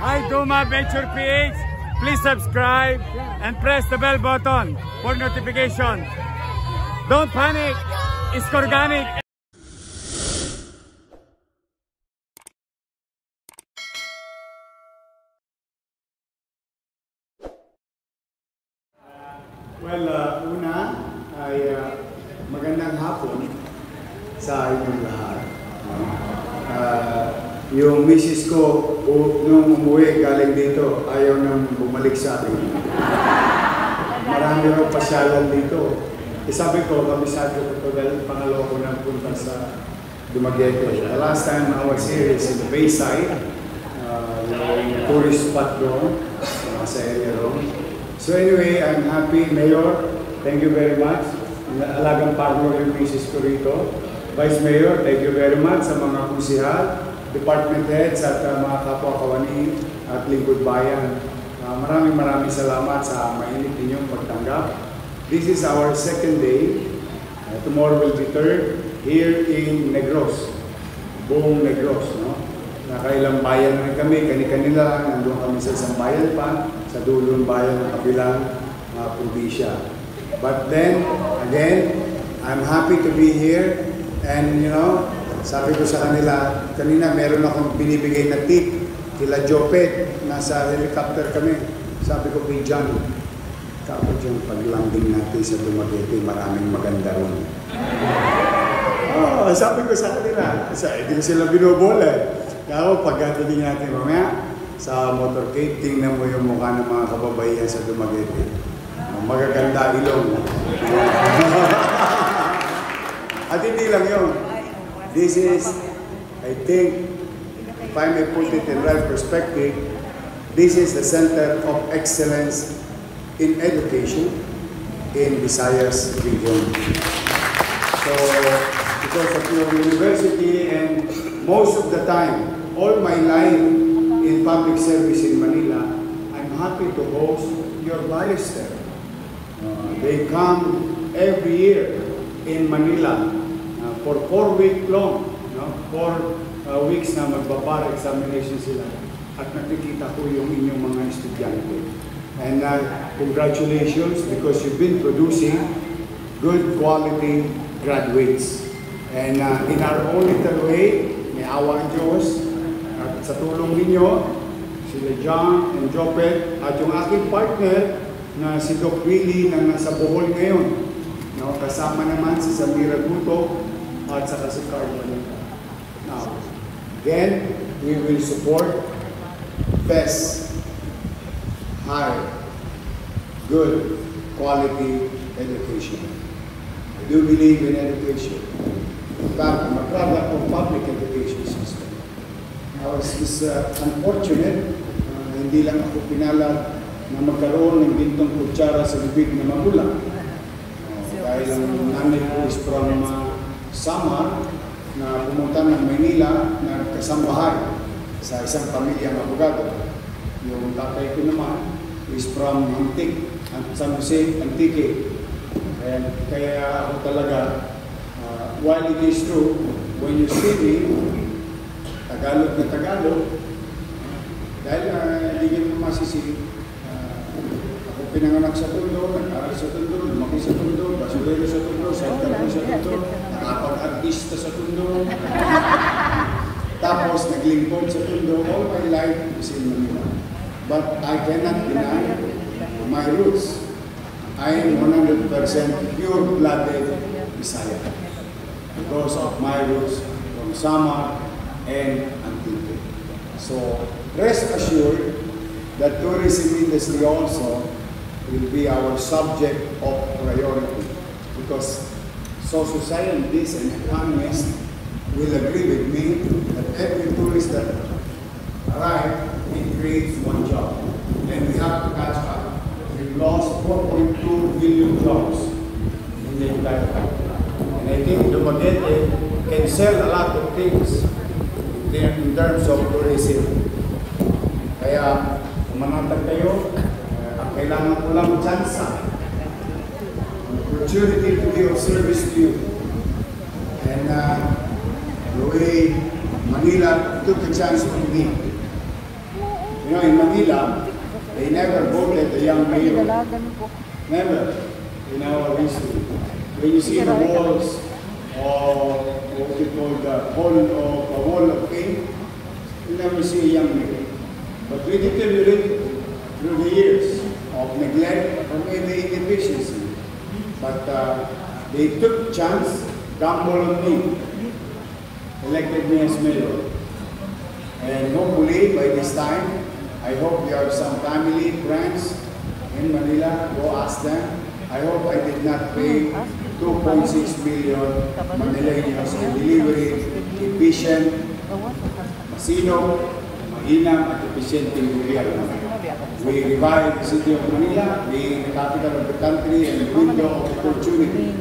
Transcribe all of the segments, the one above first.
Hi, my Venture PH. Please subscribe and press the bell button for notification. Don't panic. It's organic. Umuwi galing dito, ayaw nang bumalik sa akin. Marami raw pasyalan dito. Eh, sabi ko, kabisado ko to dahil pangalawa ko nang punta sa Dumaguete. The last time I was here is in the Bayside, uh, yung tourist spot doon, uh, sa area doon. So anyway, I'm happy, Mayor. Thank you very much. Alagang partner yung misis ko rito. Vice Mayor, thank you very much sa mga kusihal, department heads at uh, mga kapwa kawani at lingkod bayan. Uh, maraming maraming salamat sa mainit ninyong pagtanggap. This is our second day. Uh, tomorrow will be third here in Negros. Buong Negros, no? Nakailang bayan na kami, kani-kanila lang, nandun kami sa isang bayan pa, sa dulong bayan ng kabilang uh, probinsya. But then, again, I'm happy to be here and you know, sabi ko sa kanila, kanina meron akong binibigay na tip kila Jopet, nasa helicopter kami. Sabi ko kay John, kapag yung paglanding natin sa Dumaguete, maraming maganda ron. Oh, sabi ko sa kanila, sa hindi ko sila binobola. Kaya ako, pagdating natin mamaya sa motorcade, tingnan mo yung mukha ng mga kababaihan sa Dumaguete. Magaganda ilong. At hindi lang yun. This is, I think, if I may put it in right perspective, this is the center of excellence in education in Visayas region. So, because of your university and most of the time, all my life in public service in Manila, I'm happy to host your barrister. Uh, they come every year in Manila for four week long, no? four uh, weeks na magbabar examination sila at nakikita ko yung inyong mga estudyante. And uh, congratulations because you've been producing good quality graduates. And uh, in our own little way, may awa ang Diyos, at sa tulong ninyo, sila John and Jopet, at yung aking partner na si Doc Willie na nasa Bohol ngayon. No, kasama naman si Samira Guto at saka si Carl Balita. Now, again, we will support best high, good, quality education. I do believe in education. In fact, I'm a product of public education system. I was just uh, unfortunate, uh, hindi lang ako pinalad na magkaroon ng bintong kutsara sa bibig na magulang. Uh, dahil ang nanay ko is from uh, Samar, na pumunta ng Maynila na kasambahay sa isang pamilyang abogado. Yung tatay ko naman is from Antique, San Jose, Antique. And kaya ako talaga, uh, while it is true, when you see me, Tagalog na Tagalog, dahil uh, hindi nyo masisi, uh, ako pinanganak sa Tondo, nag-aral sa Tondo, lumaki sa Tondo, basurero sa Tondo, sentral sa Tondo, nakapag-artista sa Tondo, tapos naglingkod sa Tondo, all my life is in Manila. But I cannot deny my roots. I am 100% pure-blooded Bisaya because of my roots from Samar and Antique. So rest assured that tourism industry also will be our subject of priority because social scientists and economists will agree with me that every tourist that arrives, it creates one job. And we have to catch up. We've lost 4.2 billion jobs in the entire country. And I think the Dumaguete can sell a lot of things in terms of tourism. Kaya, kung manatag kayo, uh, ang kailangan ko lang chance, opportunity to be of service to you. And uh, the way Manila took a chance on me You know, in Manila, they never voted the young mayor. Never in our history. When you see the walls or what you call the hall of a wall of fame, you never see a young mayor. But we deteriorated through the years of neglect or maybe inefficiency. But uh, they took chance, gamble on me, elected me as mayor. And hopefully by this time, I hope you have some family, friends in Manila, go ask them. I hope I did not pay 2.6 million Manileños in delivery, efficient, masino, mainam at efficienteng gobyerno. We revive the city of Manila, being the capital of the country and the window of opportunity.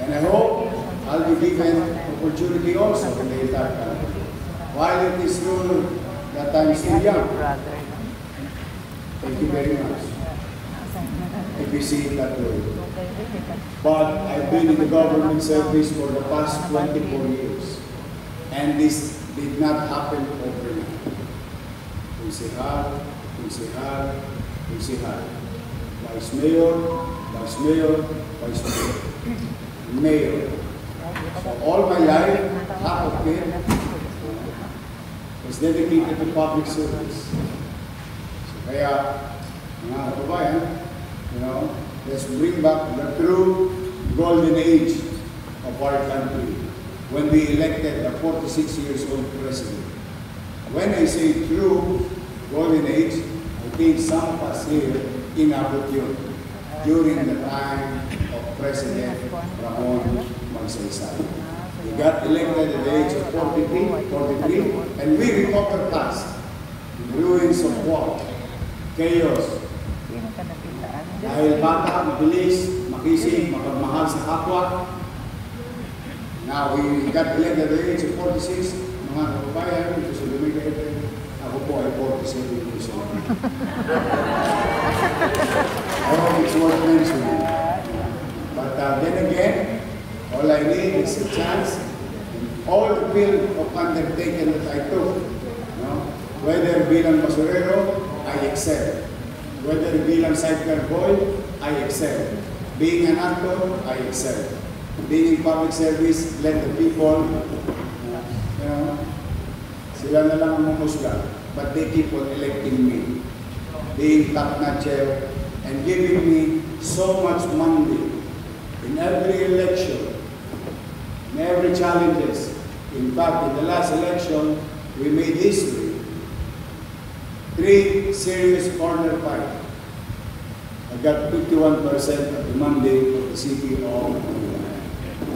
And I hope I'll be given opportunity also in the entire country. While it is true that I'm still young, thank you very much. If you see it that way. But I've been in the government service for the past 24 years. And this did not happen overnight. Konsehal, konsehal, konsehal. Vice Mayor, Vice Mayor, Vice Mayor. Mayor. So all my life, half of it was dedicated to public service. So kaya, mga kababayan, you know, let's bring back the true golden age of our country when we elected a 46 years old president. When I say true golden age, I think some of us here inabot yun during the time of President Ramon Magsaysay. He got elected at the age of 43, 43 and we recovered past The ruins of war, chaos, dahil bata, mabilis, makisig, mapagmahal sa kapwa. Now, we got elected at the age of 46. Mga kababayan, ito sa lumigayin. Ay 47 years old. I hope it's worth mentioning. But uh, then again, all I need is a chance. All the field of undertaking that I took, you know, whether bilang basurero, I excel. Whether bilang sidecar boy, I excel. Being an actor, I excel. Being in public service, let the people, you know, sila na lang ang mamusga. But they keep on electing me. Being top-notcher and giving me so much money in every election, in every challenges. In fact, in the last election, we made history. Three serious corner fight. I got 51% of the mandate of the Manila.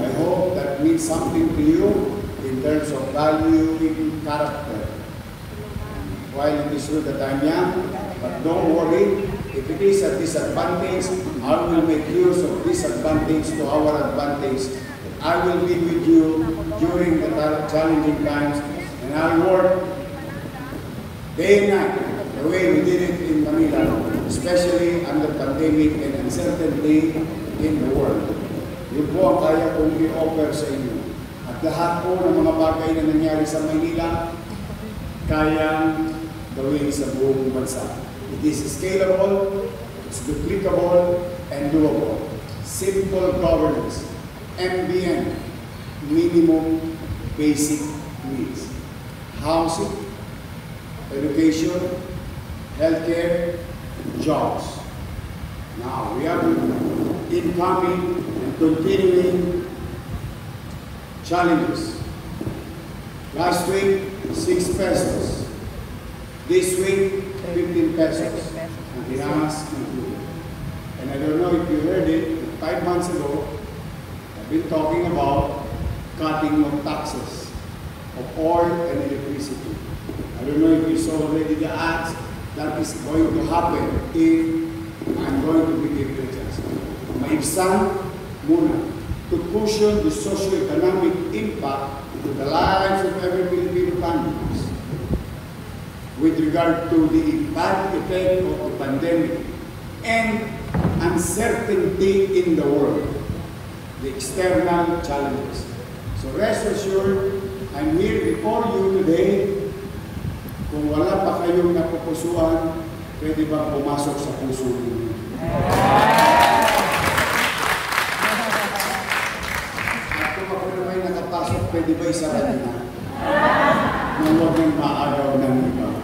I hope that means something to you in terms of valuing character. While it is that I'm young, but don't worry, if it is a disadvantage, I will make use of disadvantage to our advantage. I will be with you during the challenging times, and I'll work day and night, the way we did it in Manila, especially under pandemic and uncertainty in the world. Yun po ang kaya kong i-offer sa inyo. At lahat po ng mga bagay na nangyari sa Manila, kayang gawin sa buong bansa. It is scalable, it's duplicable, and doable. Simple governance, MBN, minimum basic needs. Housing, education, healthcare, jobs. Now, we have incoming and continuing challenges. Last week, 6 pesos. This week, 15 pesos. Ang tinaas ng tubig. And I don't know if you heard it, five months ago, I've been talking about cutting of taxes of oil and electricity. I don't know if you saw already the ads that is going to happen if I'm going to be given a chance. Maibsan muna to cushion the socio-economic impact to the lives of every Filipino families with regard to the bad effect of the pandemic and uncertainty in the world, the external challenges. So rest assured, I'm here before you today Kung wala pa kayong napupusuan, pwede ba pumasok sa puso ninyo? At kung ako naman nakapasok, pwede ba isara niyo na? Nang huwag nang maagaw ng iba.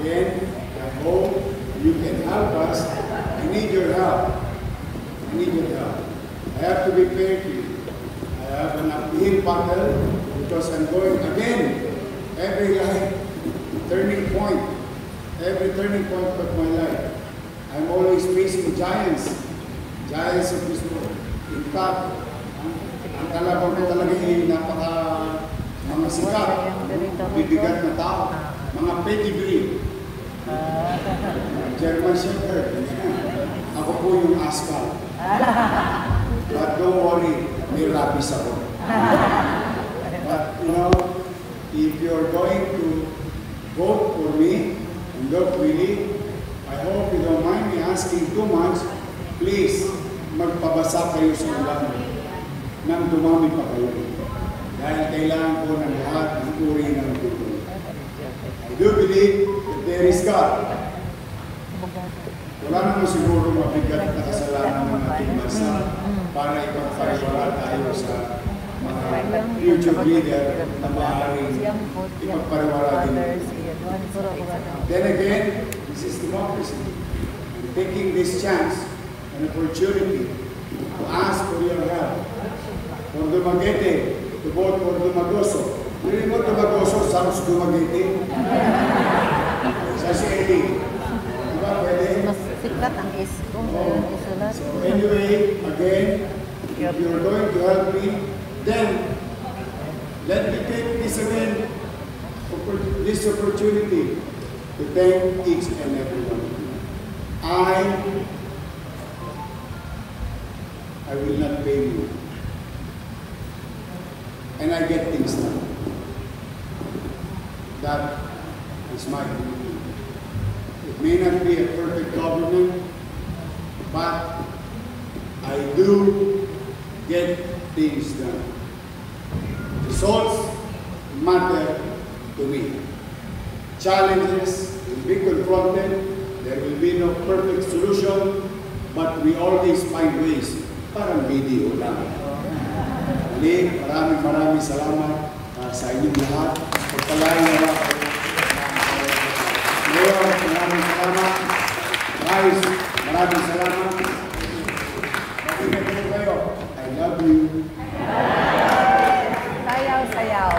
Again, I hope you can help us. I need your help. I need your help. I have to be fair to you. I have an uphill battle because I'm going again. Every life turning point, every turning point of my life, I'm always facing giants, giants of this world. In fact, ang kalaban ko talaga ay napaka mga sikat, bibigat na tao, mga pedigree, German Shepherd. Ako po yung asphalt. But don't worry, may rabies ako. But you know, if you're going to vote for me and vote really, I hope you don't mind me asking too much. Please, magpabasa kayo sa ulan nang dumami pa kayo. Dahil kailangan ko ng lahat ng uri ng tuloy. Do believe that there is God. Wala naman siguro mabigat na kasalanan ng ating bansa para ipagpariwala tayo sa mga future leader na maaaring ipagpariwala din. Then again, this is democracy. Taking this chance and opportunity to ask for your help. For Dumaguete, to vote for Domagoso. Hindi mo Domagoso, Sams Dumaguete. Sa Eddie. Diba pwede? Mas sikat ang isko. So anyway, again, if you're going to help me, then let me take this again, this opportunity to thank each and every one of you. I, I will not pay you. And I get things done. That is my commitment. It may not be a perfect government, but I do get things done. Results matter to me. Challenges will be confronted. There will be no perfect solution, but we always find ways. Parang video lang. Muli, maraming maraming salamat sa inyong lahat, Pagpalaan na Mayor, maraming salamat. Maraming salamat. Kayo. I love you. Sayaw, sayaw.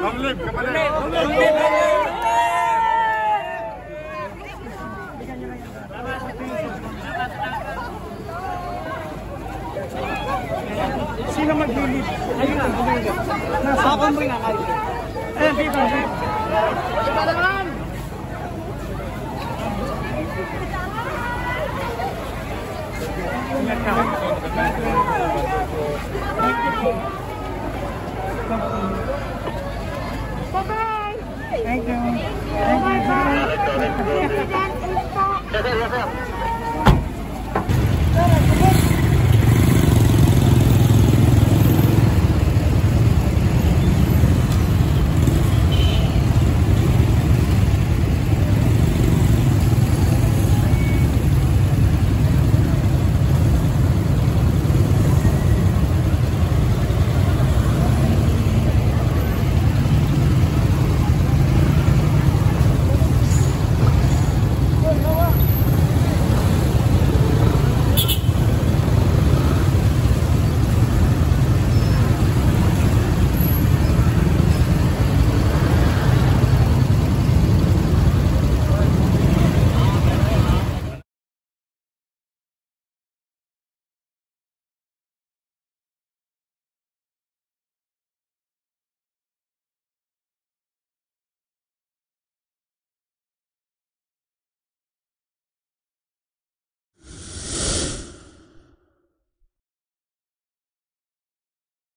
Kamlib, kamlib. Sino maglilip? Ayun, ayun. Nasa ako mo yung akal. Ayun, dito. Ipalang lang. Bye-bye! Thank you. Bye-bye! Yes, sir, yes, sir.